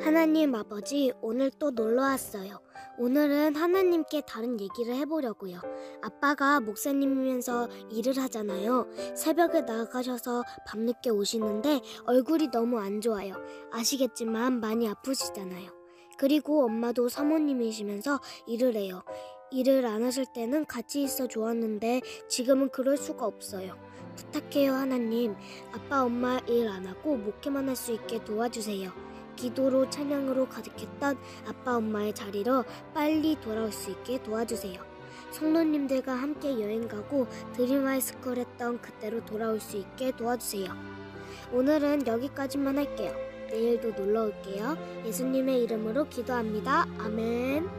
하나님 아버지, 오늘 또 놀러 왔어요. 오늘은 하나님께 다른 얘기를 해보려고요. 아빠가 목사님이면서 일을 하잖아요. 새벽에 나가셔서 밤늦게 오시는데 얼굴이 너무 안 좋아요. 아시겠지만 많이 아프시잖아요. 그리고 엄마도 사모님이시면서 일을 해요. 일을 안 하실 때는 같이 있어 좋았는데 지금은 그럴 수가 없어요. 부탁해요, 하나님. 아빠, 엄마 일 안 하고 목회만 할 수 있게 도와주세요. 기도로 찬양으로 가득했던 아빠, 엄마의 자리로 빨리 돌아올 수 있게 도와주세요. 성도님들과 함께 여행 가고 드림하이스쿨 했던 그때로 돌아올 수 있게 도와주세요. 오늘은 여기까지만 할게요. 내일도 놀러 올게요. 예수님의 이름으로 기도합니다. 아멘.